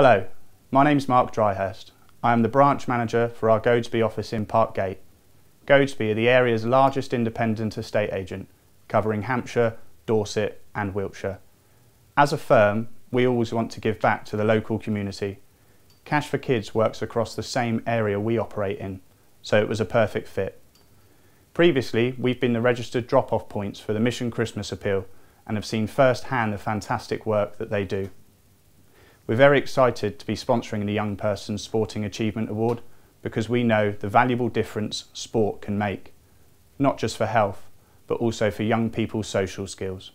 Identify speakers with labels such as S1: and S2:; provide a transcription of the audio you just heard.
S1: Hello, my name's Mark Dryhurst. I am the branch manager for our Goadsby office in Parkgate. Goadsby are the area's largest independent estate agent, covering Hampshire, Dorset and Wiltshire. As a firm, we always want to give back to the local community. Cash for Kids works across the same area we operate in, so it was a perfect fit. Previously, we've been the registered drop-off points for the Mission Christmas Appeal and have seen firsthand the fantastic work that they do. We're very excited to be sponsoring the Young Person Sporting Achievement Award because we know the valuable difference sport can make, not just for health, but also for young people's social skills.